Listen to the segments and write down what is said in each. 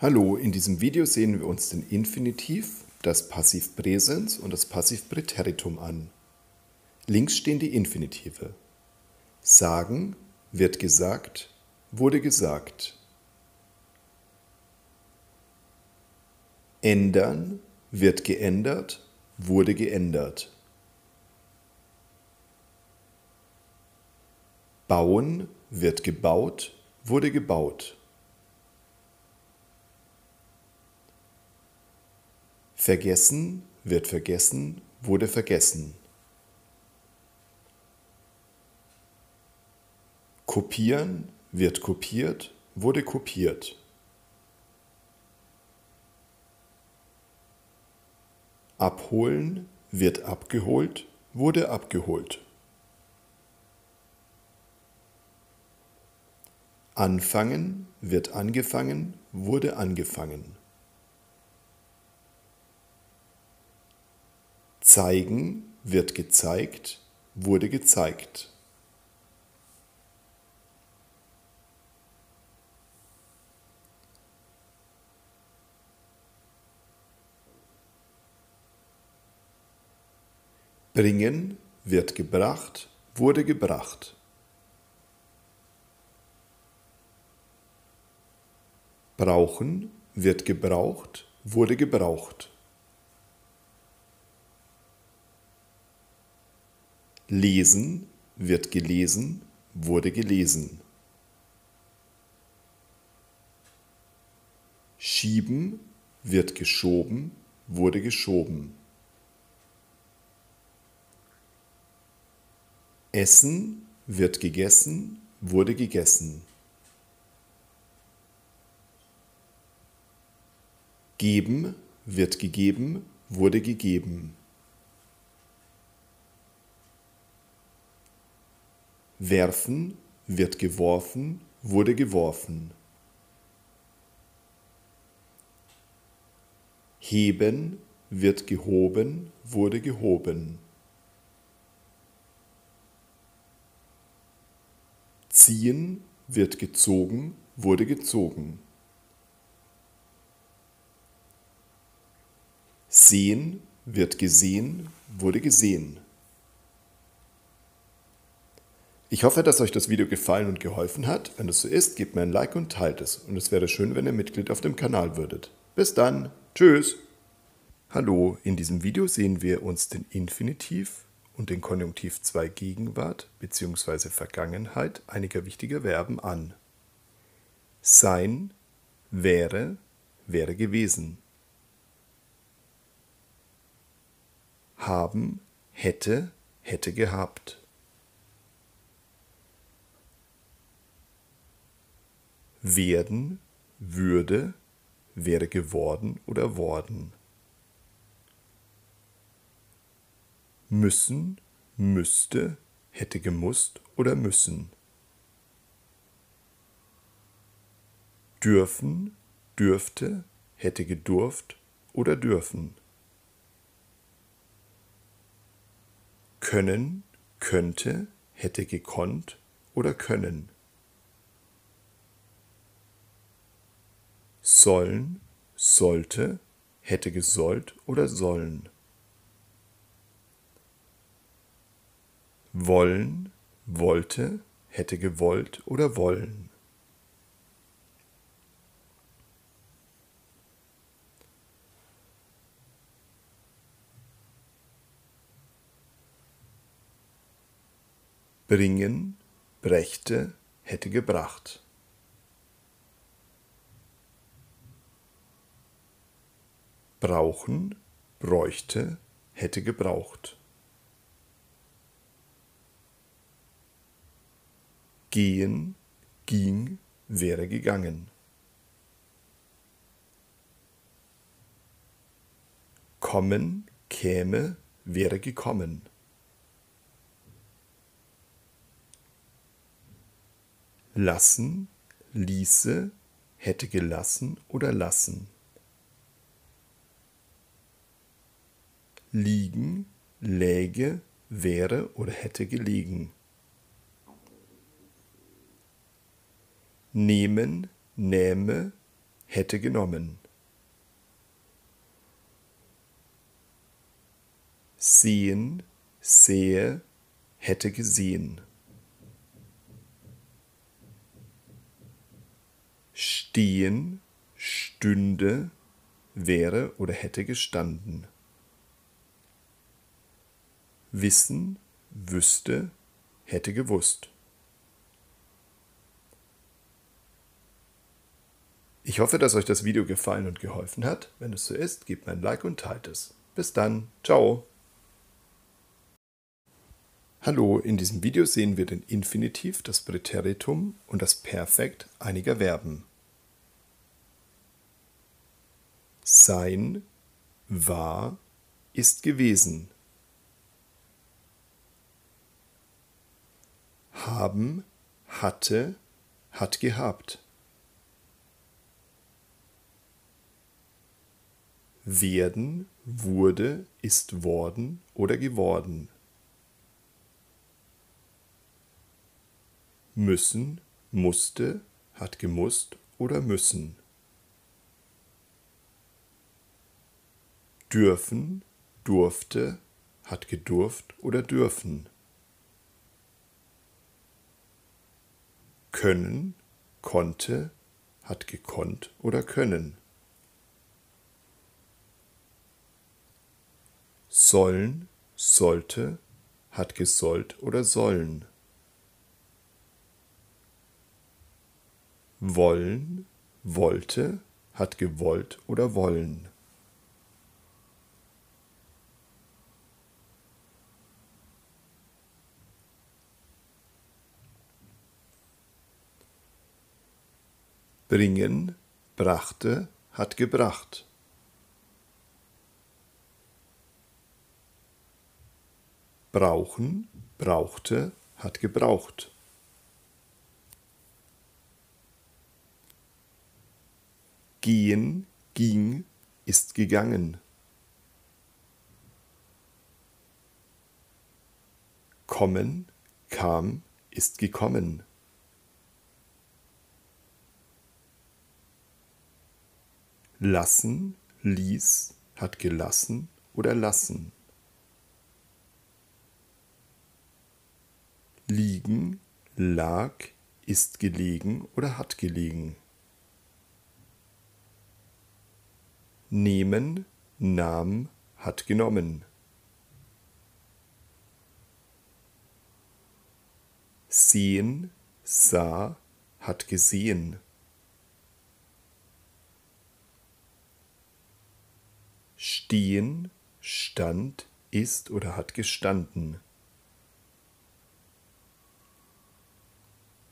Hallo, in diesem Video sehen wir uns den Infinitiv, das Passivpräsens und das Passivpräteritum an. Links stehen die Infinitive. Sagen wird gesagt, wurde gesagt. Ändern wird geändert, wurde geändert. Bauen wird gebaut, wurde gebaut. Vergessen wird vergessen, wurde vergessen. Kopieren wird kopiert, wurde kopiert. Abholen wird abgeholt, wurde abgeholt. Anfangen wird angefangen, wurde angefangen. Zeigen wird gezeigt, wurde gezeigt. Bringen wird gebracht, wurde gebracht. Brauchen wird gebraucht, wurde gebraucht. Lesen wird gelesen, wurde gelesen. Schieben wird geschoben, wurde geschoben. Essen wird gegessen, wurde gegessen. Geben wird gegeben, wurde gegeben. Werfen wird geworfen, wurde geworfen. Heben wird gehoben, wurde gehoben. Ziehen wird gezogen, wurde gezogen. Sehen wird gesehen, wurde gesehen. Ich hoffe, dass euch das Video gefallen und geholfen hat. Wenn es so ist, gebt mir ein Like und teilt es. Und es wäre schön, wenn ihr Mitglied auf dem Kanal würdet. Bis dann. Tschüss. Hallo, in diesem Video sehen wir uns den Infinitiv und den Konjunktiv 2 Gegenwart bzw. Vergangenheit einiger wichtiger Verben an. Sein, wäre, wäre gewesen. Haben, hätte, hätte gehabt. Werden, würde, wäre geworden oder worden. Müssen, müsste, hätte gemusst oder müssen. Dürfen, dürfte, hätte gedurft oder dürfen. Können, könnte, hätte gekonnt oder können. Sollen, sollte, hätte gesollt oder sollen. Wollen, wollte, hätte gewollt oder wollen. Bringen, brächte, hätte gebracht. Brauchen, bräuchte, hätte gebraucht. Gehen, ging, wäre gegangen. Kommen, käme, wäre gekommen. Lassen, ließe, hätte gelassen oder lassen. Liegen, läge, wäre oder hätte gelegen. Nehmen, nähme, hätte genommen. Sehen, sehe, hätte gesehen. Stehen, stünde, wäre oder hätte gestanden. Wissen, wüsste, hätte gewusst. Ich hoffe, dass euch das Video gefallen und geholfen hat. Wenn es so ist, gebt mir ein Like und teilt es. Bis dann. Ciao. Hallo, in diesem Video sehen wir den Infinitiv, das Präteritum und das Perfekt einiger Verben. Sein, war, ist gewesen. Haben, hatte, hat gehabt. werden, wurde, ist worden oder geworden. Müssen, musste, hat gemusst oder müssen. Dürfen, durfte, hat gedurft oder dürfen. Können, konnte, hat gekonnt oder können. sollen, sollte, hat gesollt oder sollen. Wollen, wollte, hat gewollt oder wollen. Bringen, brachte, hat gebracht. brauchen, brauchte, hat gebraucht. Gehen, ging, ist gegangen. Kommen, kam, ist gekommen. Lassen, ließ, hat gelassen oder lassen. liegen, lag, ist gelegen oder hat gelegen. Nehmen, nahm, hat genommen. Sehen, sah, hat gesehen. Stehen, stand, ist oder hat gestanden.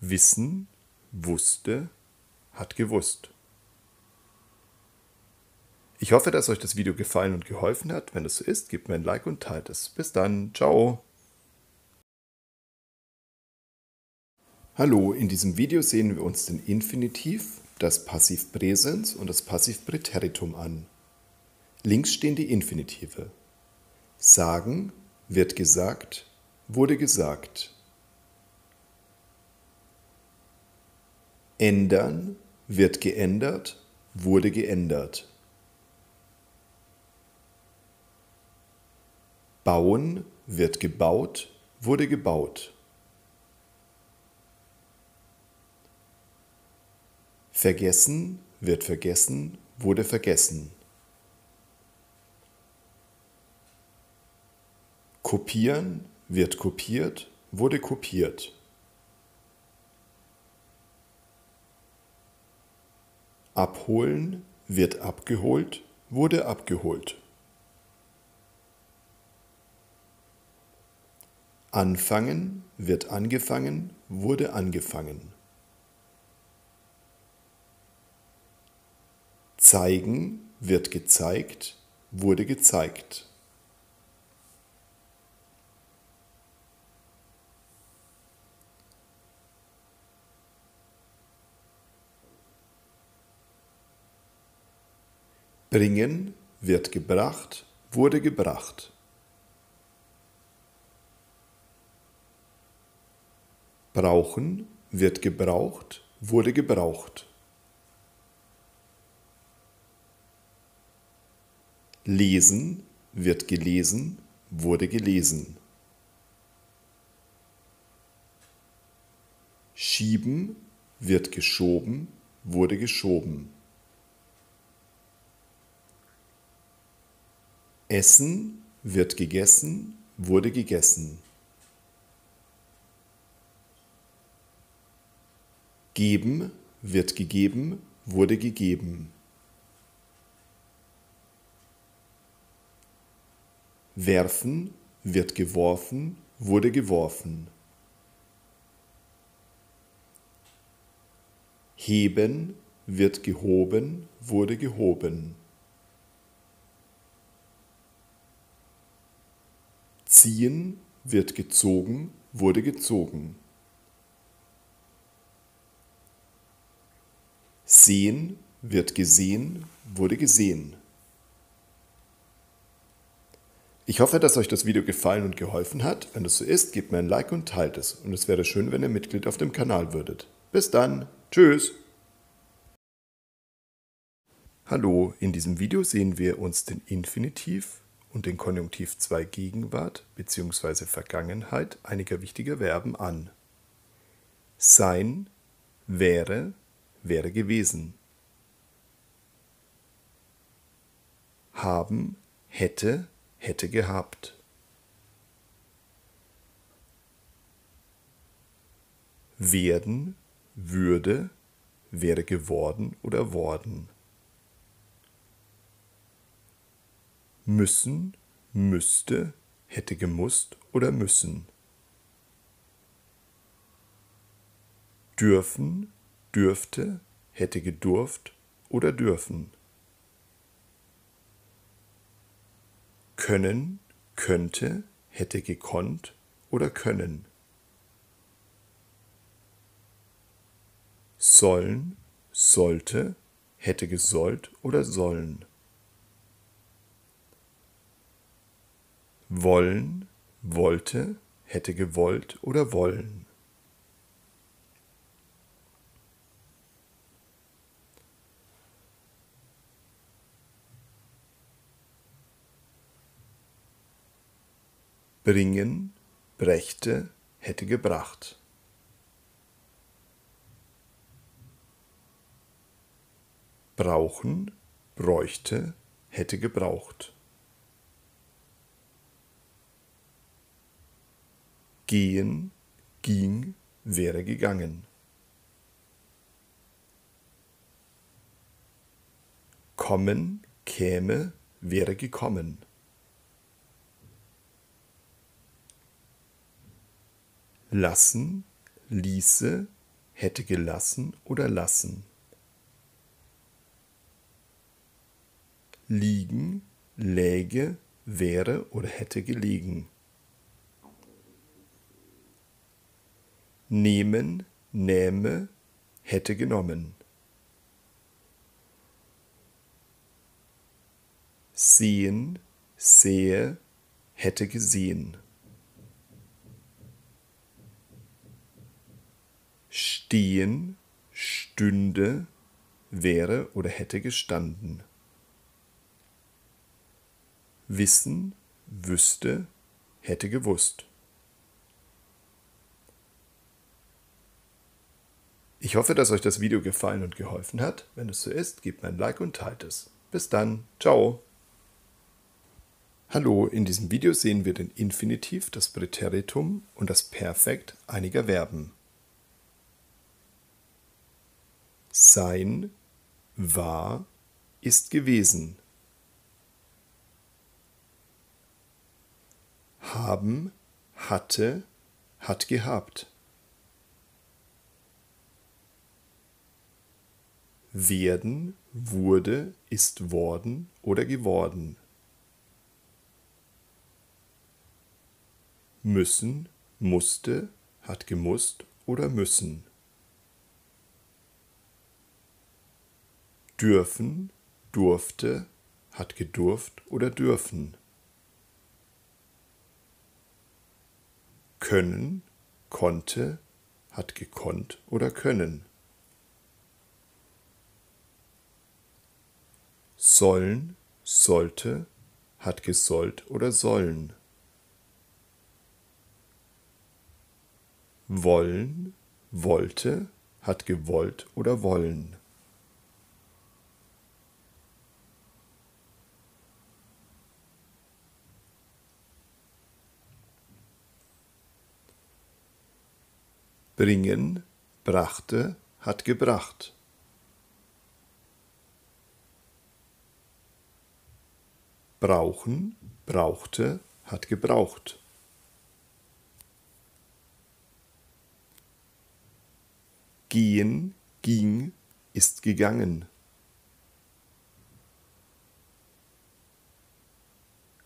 Wissen, wusste, hat gewusst. Ich hoffe, dass euch das Video gefallen und geholfen hat. Wenn es so ist, gebt mir ein Like und teilt es. Bis dann. Ciao. Hallo, in diesem Video sehen wir uns den Infinitiv, das Passivpräsens und das Passivpräteritum an. Links stehen die Infinitive. Sagen wird gesagt, wurde gesagt. Ändern wird geändert, wurde geändert. Bauen wird gebaut, wurde gebaut. Vergessen wird vergessen, wurde vergessen. Kopieren wird kopiert, wurde kopiert. Abholen wird abgeholt, wurde abgeholt. Anfangen wird angefangen, wurde angefangen. Zeigen wird gezeigt, wurde gezeigt. Bringen wird gebracht, wurde gebracht. Brauchen wird gebraucht, wurde gebraucht. Lesen wird gelesen, wurde gelesen. Schieben wird geschoben, wurde geschoben. Essen wird gegessen, wurde gegessen. Geben wird gegeben, wurde gegeben. Werfen wird geworfen, wurde geworfen. Heben wird gehoben, wurde gehoben. Ziehen wird gezogen, wurde gezogen. Sehen wird gesehen, wurde gesehen. Ich hoffe, dass euch das Video gefallen und geholfen hat. Wenn es so ist, gebt mir ein Like und teilt es. Und es wäre schön, wenn ihr Mitglied auf dem Kanal würdet. Bis dann. Tschüss. Hallo, in diesem Video sehen wir uns den Infinitiv und den Konjunktiv 2 Gegenwart bzw. Vergangenheit einiger wichtiger Verben an. Sein, wäre, wäre gewesen. Haben, hätte, hätte gehabt. Werden, würde, wäre geworden oder worden. Müssen, müsste, hätte gemusst oder müssen. Dürfen, dürfte, hätte gedurft oder dürfen. Können, könnte, hätte gekonnt oder können. Sollen, sollte, hätte gesollt oder sollen. Wollen, wollte, hätte gewollt oder wollen. bringen, brächte, hätte gebracht. Brauchen, bräuchte, hätte gebraucht. Gehen, ging, wäre gegangen. Kommen, käme, wäre gekommen. lassen, ließe, hätte gelassen oder lassen. Liegen, läge, wäre oder hätte gelegen. Nehmen, nähme, hätte genommen. Sehen, sehe, hätte gesehen. stehen, stünde, wäre oder hätte gestanden. Wissen, wüsste, hätte gewusst. Ich hoffe, dass euch das Video gefallen und geholfen hat. Wenn es so ist, gebt mir ein Like und teilt es. Bis dann. Ciao. Hallo, in diesem Video sehen wir den Infinitiv, das Präteritum und das Perfekt einiger Verben. sein, war, ist gewesen. Haben, hatte, hat gehabt. Werden, wurde, ist worden oder geworden. Müssen, musste, hat gemusst oder müssen. dürfen, durfte, hat gedurft oder dürfen. Können, konnte, hat gekonnt oder können. Sollen, sollte, hat gesollt oder sollen. Wollen, wollte, hat gewollt oder wollen. Bringen, brachte, hat gebracht. Brauchen, brauchte, hat gebraucht. Gehen, ging, ist gegangen.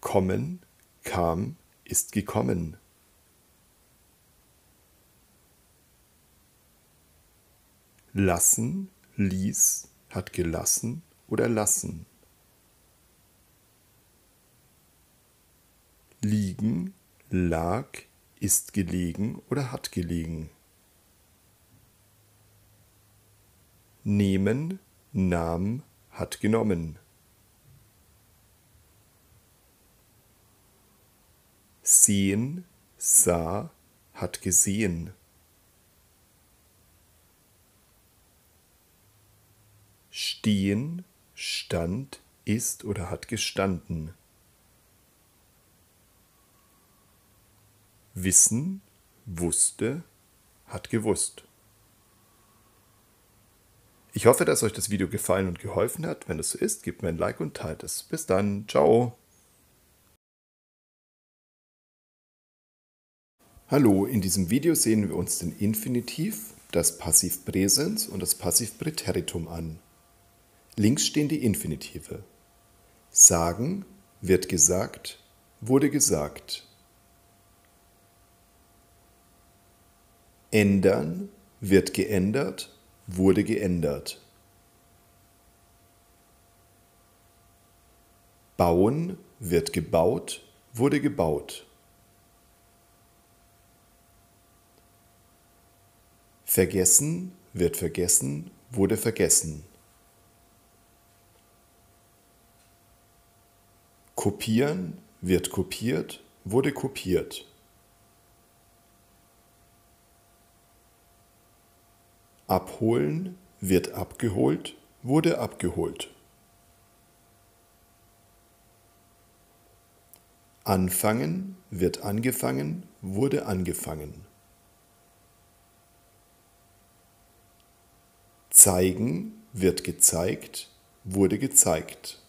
Kommen, kam, ist gekommen. Lassen, ließ, hat gelassen oder lassen. Liegen, lag, ist gelegen oder hat gelegen. Nehmen, nahm, hat genommen. Sehen, sah, hat gesehen. Stehen, stand, ist oder hat gestanden. Wissen, wusste, hat gewusst. Ich hoffe, dass euch das Video gefallen und geholfen hat. Wenn es so ist, gebt mir ein Like und teilt es. Bis dann. Ciao. Hallo, in diesem Video sehen wir uns den Infinitiv, das Passivpräsens und das Passivpräteritum an. Links stehen die Infinitive. Sagen wird gesagt, wurde gesagt. Ändern wird geändert, wurde geändert. Bauen wird gebaut, wurde gebaut. Vergessen wird vergessen, wurde vergessen. Kopieren wird kopiert, wurde kopiert. Abholen wird abgeholt, wurde abgeholt. Anfangen wird angefangen, wurde angefangen. Zeigen wird gezeigt, wurde gezeigt.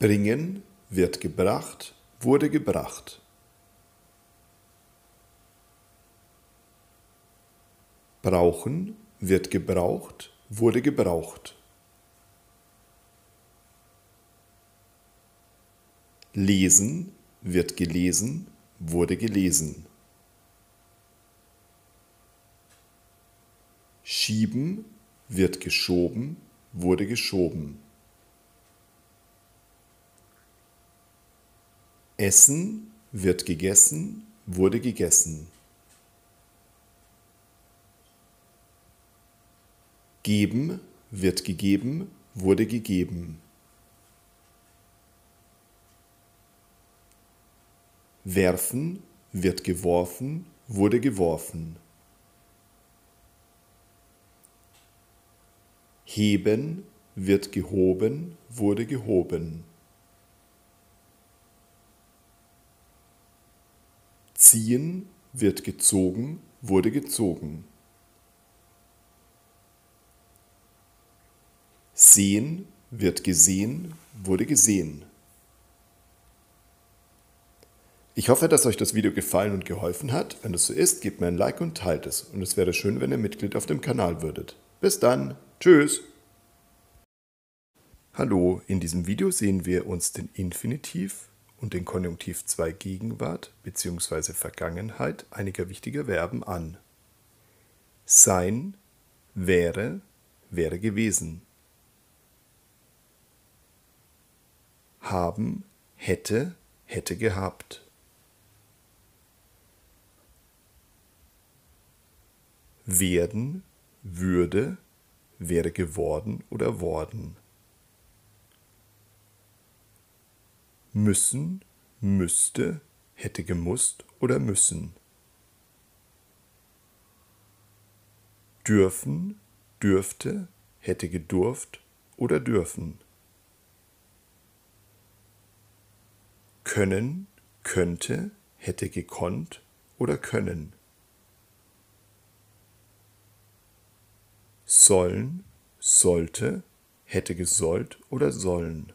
Bringen wird gebracht, wurde gebracht. Brauchen wird gebraucht, wurde gebraucht. Lesen wird gelesen, wurde gelesen. Schieben wird geschoben, wurde geschoben. Essen wird gegessen, wurde gegessen. Geben wird gegeben, wurde gegeben. Werfen wird geworfen, wurde geworfen. Heben wird gehoben, wurde gehoben. Ziehen wird gezogen, wurde gezogen. Sehen wird gesehen, wurde gesehen. Ich hoffe, dass euch das Video gefallen und geholfen hat. Wenn es so ist, gebt mir ein Like und teilt es. Und es wäre schön, wenn ihr Mitglied auf dem Kanal würdet. Bis dann. Tschüss. Hallo, in diesem Video sehen wir uns den Infinitiv und den Konjunktiv 2 Gegenwart bzw. Vergangenheit einiger wichtiger Verben an. Sein, wäre, wäre gewesen. Haben, hätte, hätte gehabt. Werden, würde, wäre geworden oder worden. Müssen, müsste, hätte gemusst oder müssen. Dürfen, dürfte, hätte gedurft oder dürfen. Können, könnte, hätte gekonnt oder können. Sollen, sollte, hätte gesollt oder sollen.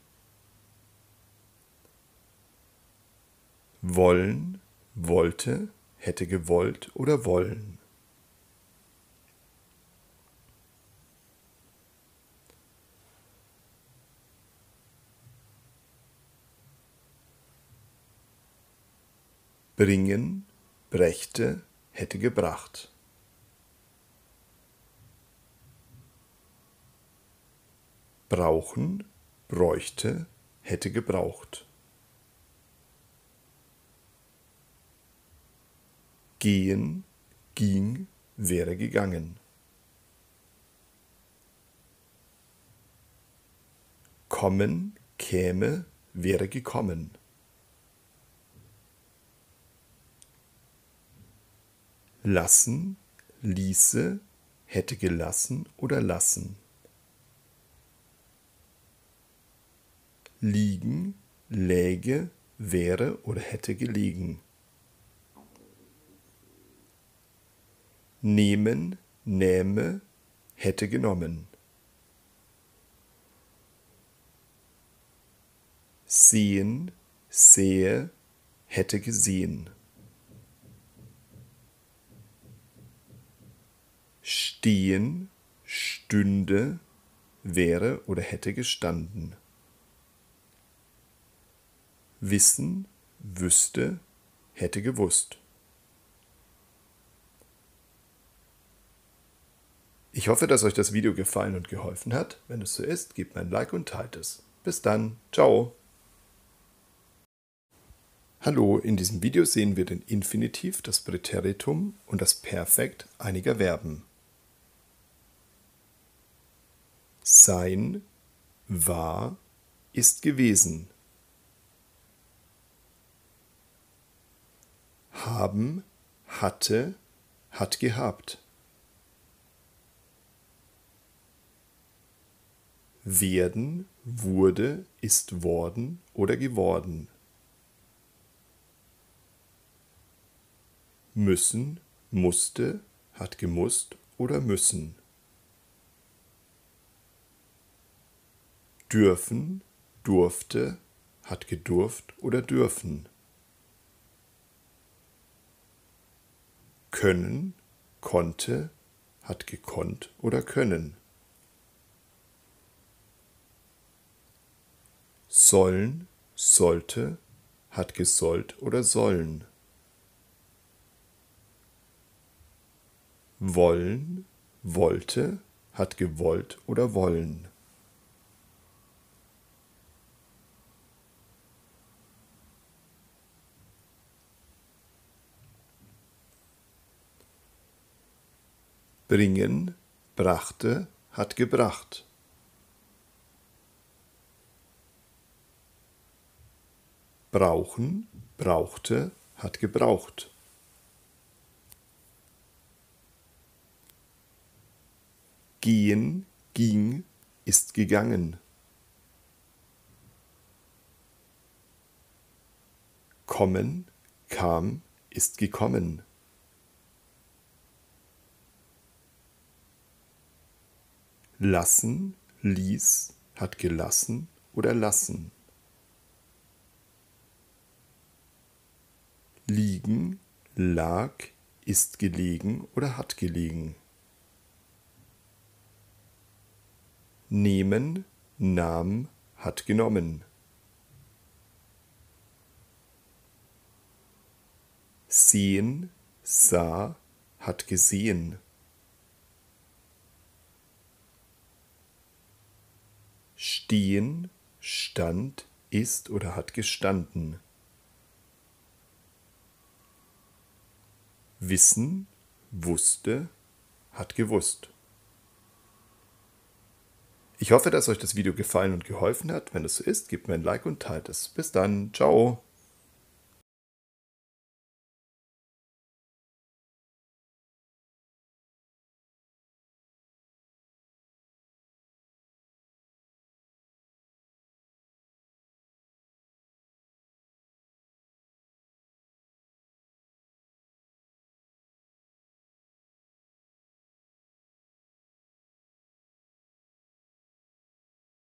Wollen, wollte, hätte gewollt oder wollen. bringen, brächte, hätte gebracht. Brauchen, bräuchte, hätte gebraucht. Gehen, ging, wäre gegangen. Kommen, käme, wäre gekommen. lassen, ließe, hätte gelassen oder lassen. Liegen, läge, wäre oder hätte gelegen. Nehmen, nähme, hätte genommen. Sehen, sehe, hätte gesehen. stehen, stünde, wäre oder hätte gestanden. Wissen, wüsste, hätte gewusst. Ich hoffe, dass euch das Video gefallen und geholfen hat. Wenn es so ist, gebt mir ein Like und teilt es. Bis dann. Ciao. Hallo, in diesem Video sehen wir den Infinitiv, das Präteritum und das Perfekt einiger Verben. sein, war, ist gewesen. Haben, hatte, hat gehabt. Werden, wurde, ist worden oder geworden. Müssen, musste, hat gemusst oder müssen. dürfen, durfte, hat gedurft oder dürfen. Können, konnte, hat gekonnt oder können. Sollen, sollte, hat gesollt oder sollen. Wollen, wollte, hat gewollt oder wollen. bringen, brachte, hat gebracht. Brauchen, brauchte, hat gebraucht. Gehen, ging, ist gegangen. Kommen, kam, ist gekommen. lassen, ließ, hat gelassen oder lassen. Liegen, lag, ist gelegen oder hat gelegen. Nehmen, nahm, hat genommen. Sehen, sah, hat gesehen. stehen, stand, ist oder hat gestanden. Wissen, wusste, hat gewusst. Ich hoffe, dass euch das Video gefallen und geholfen hat. Wenn es so ist, gebt mir ein Like und teilt es. Bis dann. Ciao.